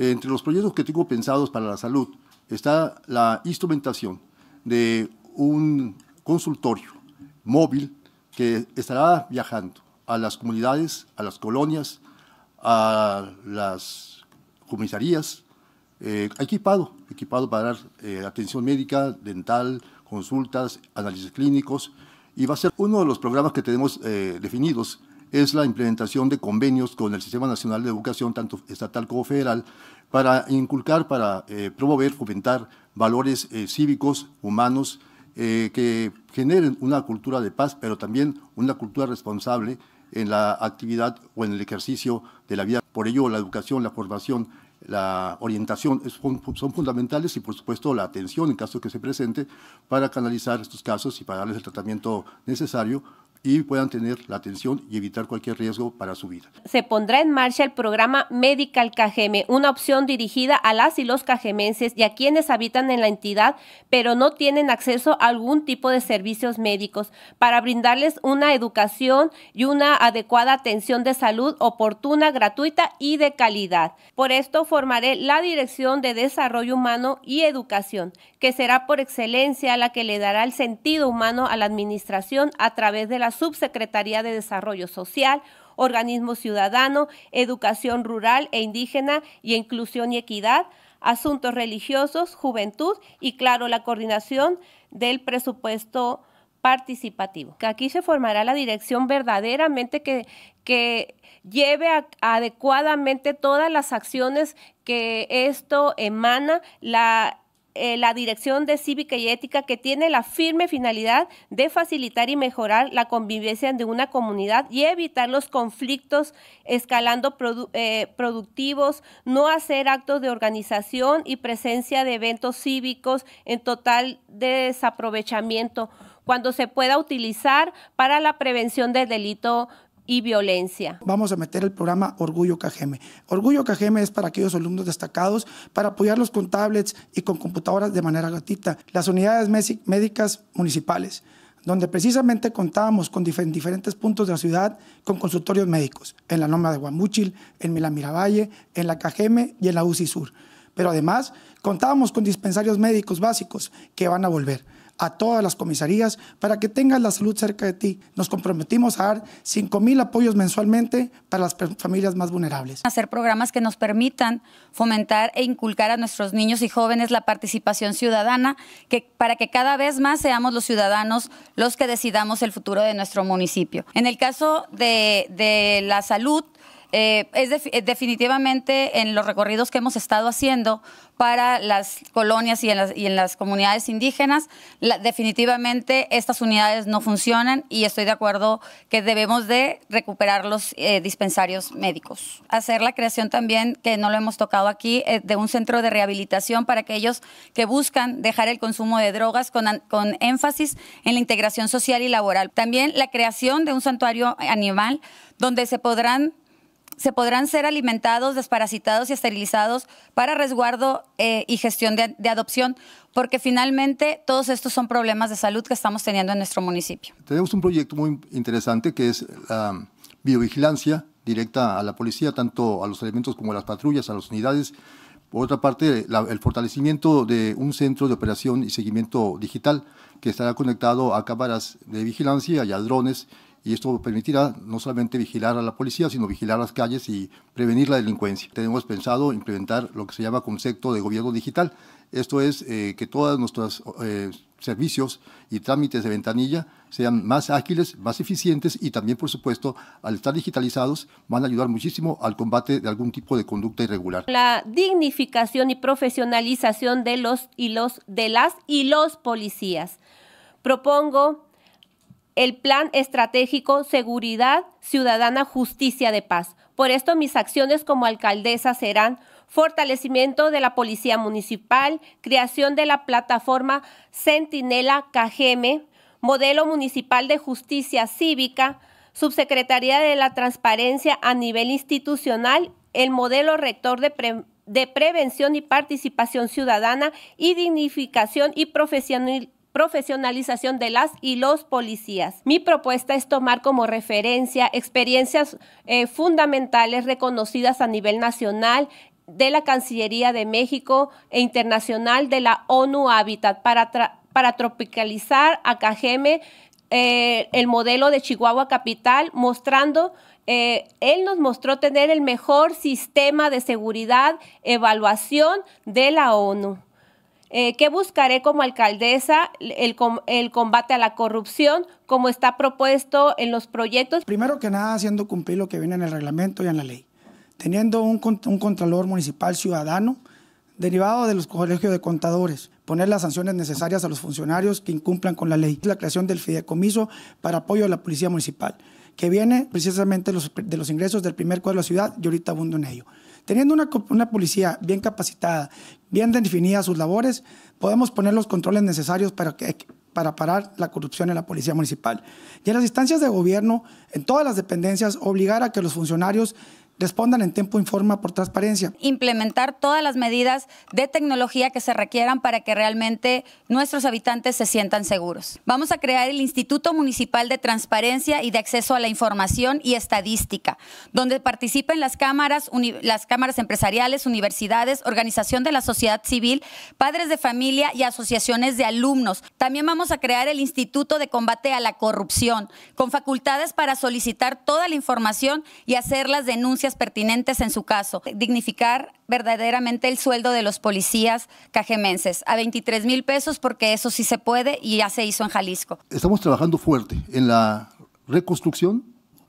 Entre los proyectos que tengo pensados para la salud está la instrumentación de un consultorio móvil que estará viajando a las comunidades, a las colonias, a las comisarías, eh, equipado, equipado para dar eh, atención médica, dental, consultas, análisis clínicos, y va a ser uno de los programas que tenemos eh, definidos, es la implementación de convenios con el Sistema Nacional de Educación, tanto estatal como federal, para inculcar, para promover, fomentar valores cívicos, humanos, que generen una cultura de paz, pero también una cultura responsable en la actividad o en el ejercicio de la vida. Por ello, la educación, la formación, la orientación son, fundamentales y, por supuesto, la atención en caso que se presente para canalizar estos casos y para darles el tratamiento necesario y puedan tener la atención y evitar cualquier riesgo para su vida. Se pondrá en marcha el programa Medical Cajeme, una opción dirigida a las y los cajemenses y a quienes habitan en la entidad, pero no tienen acceso a algún tipo de servicios médicos, para brindarles una educación y una adecuada atención de salud oportuna, gratuita y de calidad. Por esto formaré la Dirección de Desarrollo Humano y Educación, que será por excelencia la que le dará el sentido humano a la administración a través de la Subsecretaría de Desarrollo Social, Organismo Ciudadano, Educación Rural e Indígena y Inclusión y Equidad, Asuntos Religiosos, Juventud y, claro, la coordinación del presupuesto participativo. Aquí se formará la dirección verdaderamente que, que lleve adecuadamente todas las acciones que esto emana, la eh, la Dirección de Cívica y Ética que tiene la firme finalidad de facilitar y mejorar la convivencia de una comunidad y evitar los conflictos escalando eh, productivos, no hacer actos de organización y presencia de eventos cívicos en total desaprovechamiento cuando se pueda utilizar para la prevención del delito y violencia. Vamos a meter el programa Orgullo Cajeme. Orgullo Cajeme es para aquellos alumnos destacados para apoyarlos con tablets y con computadoras de manera gratuita. Las unidades médicas municipales donde precisamente contábamos con diferentes puntos de la ciudad con consultorios médicos, en la Noma de Guamuchil, en la Miravalle, en la Cajeme y en la UCI Sur. Pero además contábamos con dispensarios médicos básicos que van a volver a todas las comisarías para que tengas la salud cerca de ti. Nos comprometimos a dar 5 mil apoyos mensualmente para las familias más vulnerables. Hacer programas que nos permitan fomentar e inculcar a nuestros niños y jóvenes la participación ciudadana, que, para que cada vez más seamos los ciudadanos los que decidamos el futuro de nuestro municipio. En el caso de, de la salud, eh, es eh, definitivamente en los recorridos que hemos estado haciendo para las colonias y en las, comunidades indígenas, definitivamente estas unidades no funcionan y estoy de acuerdo que debemos de recuperar los eh, dispensarios médicos. Hacer la creación también, que no lo hemos tocado aquí, de un centro de rehabilitación para aquellos que buscan dejar el consumo de drogas con, con énfasis en la integración social y laboral. También la creación de un santuario animal donde se podrán se podrán ser alimentados, desparasitados y esterilizados para resguardo eh, y gestión de, adopción, porque finalmente todos estos son problemas de salud que estamos teniendo en nuestro municipio. Tenemos un proyecto muy interesante que es la biovigilancia directa a la policía, tanto a los elementos como a las patrullas, a las unidades. Por otra parte, el fortalecimiento de un centro de operación y seguimiento digital que estará conectado a cámaras de vigilancia y a drones y esto permitirá no solamente vigilar a la policía, sino vigilar las calles y prevenir la delincuencia. Tenemos pensado implementar lo que se llama concepto de gobierno digital. Esto es eh, que todos nuestros eh, servicios y trámites de ventanilla sean más ágiles, más eficientes y también, por supuesto, al estar digitalizados, van a ayudar muchísimo al combate de algún tipo de conducta irregular. La dignificación y profesionalización de los y los de las y los policías. Propongo el Plan Estratégico Seguridad Ciudadana Justicia de Paz. Por esto mis acciones como alcaldesa serán fortalecimiento de la Policía Municipal, creación de la plataforma Centinela KGM, modelo municipal de justicia cívica, subsecretaría de la transparencia a nivel institucional, el modelo rector de, prevención y participación ciudadana y dignificación y profesionalización profesionalización de las y los policías. Mi propuesta es tomar como referencia experiencias eh, fundamentales reconocidas a nivel nacional de la Cancillería de México e internacional de la ONU Habitat para, tropicalizar a Cajeme eh, el modelo de Chihuahua Capital, mostrando, eh, él nos mostró tener el mejor sistema de seguridad, evaluación de la ONU. Eh, ¿Qué buscaré como alcaldesa? El, el, combate a la corrupción, como está propuesto en los proyectos. Primero que nada, haciendo cumplir lo que viene en el reglamento y en la ley. Teniendo un, un contralor municipal ciudadano, derivado de los colegios de contadores, poner las sanciones necesarias a los funcionarios que incumplan con la ley. La creación del fideicomiso para apoyo a la policía municipal, que viene precisamente de los ingresos del primer cuadro de la ciudad y ahorita abundo en ello. Teniendo una, una policía bien capacitada, bien definidas sus labores, podemos poner los controles necesarios para, que, para parar la corrupción en la policía municipal. Y en las instancias de gobierno, en todas las dependencias, obligar a que los funcionarios respondan en tiempo y forma por transparencia. Implementar todas las medidas de tecnología que se requieran para que realmente nuestros habitantes se sientan seguros. Vamos a crear el Instituto Municipal de Transparencia y de Acceso a la Información y Estadística, donde participen las cámaras, las cámaras empresariales, universidades, organización de la sociedad civil, padres de familia y asociaciones de alumnos. También vamos a crear el Instituto de Combate a la Corrupción, con facultades para solicitar toda la información y hacer las denuncias pertinentes en su caso. Dignificar verdaderamente el sueldo de los policías cajemenses a 23 mil pesos porque eso sí se puede y ya se hizo en Jalisco. Estamos trabajando fuerte en la reconstrucción,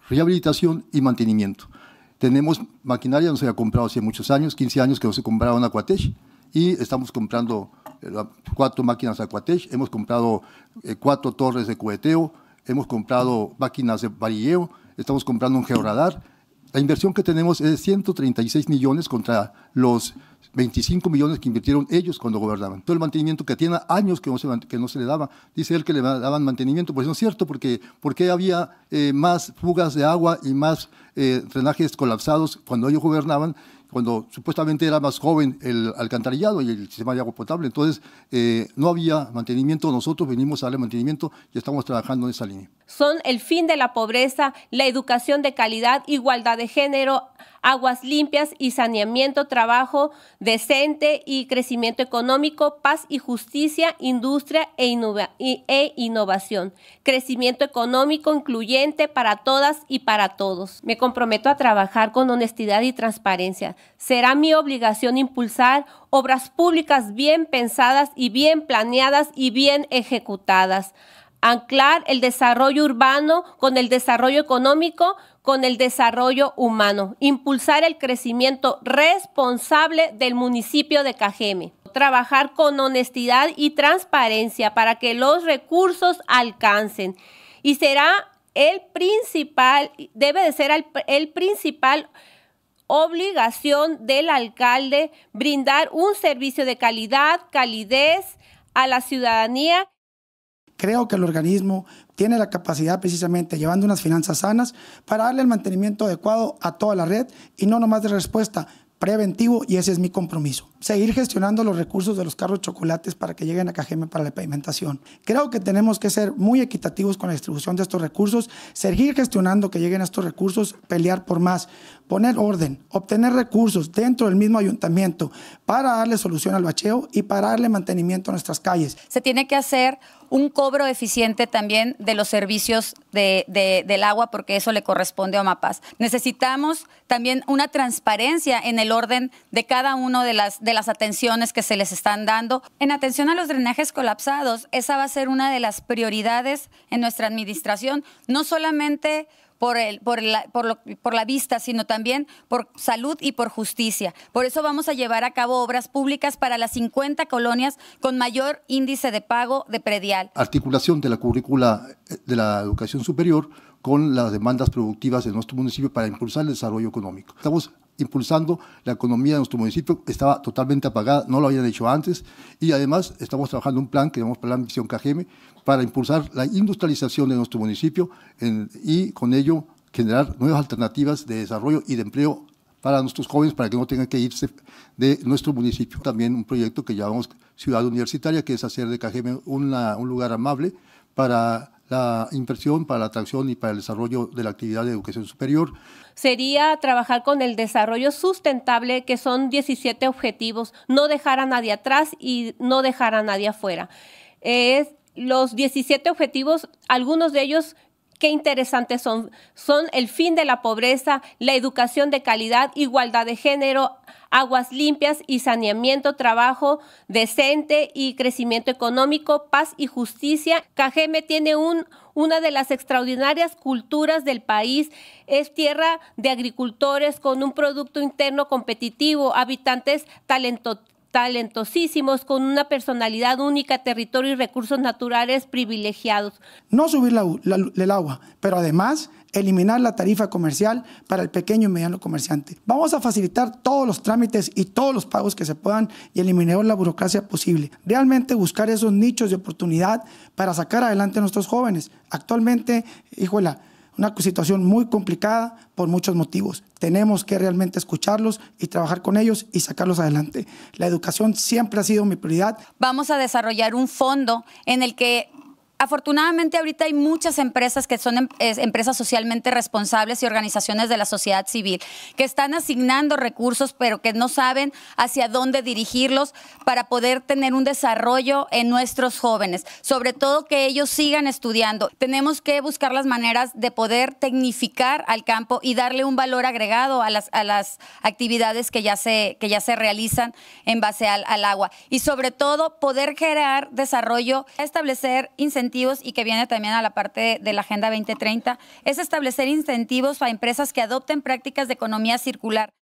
rehabilitación y mantenimiento. Tenemos maquinaria, no se ha comprado hace muchos años, 15 años que no se compraba una Aquatech y estamos comprando eh, cuatro máquinas Aquatech, hemos comprado eh, cuatro torres de coheteo, hemos comprado máquinas de varilleo, estamos comprando un georadar la inversión que tenemos es 136 millones contra los 25 millones que invirtieron ellos cuando gobernaban. Todo el mantenimiento que tiene años que no se, que no se le daba. Dice él que le daban mantenimiento, pues no es cierto, porque, porque había eh, más fugas de agua y más eh, drenajes colapsados cuando ellos gobernaban cuando supuestamente era más joven el alcantarillado y el sistema de agua potable. Entonces, eh, no había mantenimiento, nosotros venimos a darle mantenimiento y estamos trabajando en esa línea. Son el fin de la pobreza, la educación de calidad, igualdad de género, aguas limpias y saneamiento, trabajo decente y crecimiento económico, paz y justicia, industria e, e, innovación, crecimiento económico incluyente para todas y para todos. Me comprometo a trabajar con honestidad y transparencia. Será mi obligación impulsar obras públicas bien pensadas y bien planeadas y bien ejecutadas anclar el desarrollo urbano con el desarrollo económico, con el desarrollo humano, impulsar el crecimiento responsable del municipio de Cajeme, trabajar con honestidad y transparencia para que los recursos alcancen. Y será el principal, debe de ser el, el principal obligación del alcalde brindar un servicio de calidad, calidez a la ciudadanía. Creo que el organismo tiene la capacidad precisamente, llevando unas finanzas sanas, para darle el mantenimiento adecuado a toda la red y no nomás de respuesta, preventivo y ese es mi compromiso. Seguir gestionando los recursos de los carros chocolates para que lleguen a Cajeme para la pavimentación. Creo que tenemos que ser muy equitativos con la distribución de estos recursos, seguir gestionando que lleguen estos recursos, pelear por más, poner orden, obtener recursos dentro del mismo ayuntamiento para darle solución al bacheo y para darle mantenimiento a nuestras calles. Se tiene que hacer un cobro eficiente también de los servicios del agua, porque eso le corresponde a Omapaz. Necesitamos también una transparencia en el orden de cada una de las, de las atenciones que se les están dando. En atención a los drenajes colapsados, esa va a ser una de las prioridades en nuestra administración, no solamente por, el, por, la, por, por, la vista, sino también por salud y por justicia. Por eso vamos a llevar a cabo obras públicas para las 50 colonias con mayor índice de pago de predial. Articulación de la currícula eh, de la educación superior con las demandas productivas de nuestro municipio para impulsar el desarrollo económico. Estamos impulsando la economía de nuestro municipio, estaba totalmente apagada, no lo habían hecho antes, y además estamos trabajando un plan que llamamos Plan Visión KGM para impulsar la industrialización de nuestro municipio y con ello generar nuevas alternativas de desarrollo y de empleo para nuestros jóvenes, para que no tengan que irse de nuestro municipio. También un proyecto que llamamos Ciudad Universitaria, que es hacer de KGM un lugar amable para la inversión, para la atracción y para el desarrollo de la actividad de educación superior. Sería trabajar con el desarrollo sustentable, que son 17 objetivos, no dejar a nadie atrás y no dejar a nadie afuera. Los 17 objetivos, algunos de ellos qué interesantes son. Son el fin de la pobreza, la educación de calidad, igualdad de género, aguas limpias y saneamiento, trabajo decente y crecimiento económico, paz y justicia. Cajeme tiene un, una de las extraordinarias culturas del país. Es tierra de agricultores con un producto interno competitivo, habitantes talentosos talentosísimos, con una personalidad única, territorio y recursos naturales privilegiados. No subir el agua, pero además eliminar la tarifa comercial para el pequeño y mediano comerciante. Vamos a facilitar todos los trámites y todos los pagos que se puedan y eliminar la burocracia posible. Realmente buscar esos nichos de oportunidad para sacar adelante a nuestros jóvenes. Actualmente, híjola, una situación muy complicada por muchos motivos. Tenemos que realmente escucharlos y trabajar con ellos y sacarlos adelante. La educación siempre ha sido mi prioridad. Vamos a desarrollar un fondo en el que Afortunadamente ahorita hay muchas empresas que son em, empresas socialmente responsables y organizaciones de la sociedad civil que están asignando recursos pero que no saben hacia dónde dirigirlos para poder tener un desarrollo en nuestros jóvenes, sobre todo que ellos sigan estudiando. Tenemos que buscar las maneras de poder tecnificar al campo y darle un valor agregado a las, a las actividades que ya, se, que ya se realizan en base al, al agua y sobre todo poder crear desarrollo, establecer incentivos y que viene también a la parte de la Agenda 2030 es establecer incentivos a empresas que adopten prácticas de economía circular.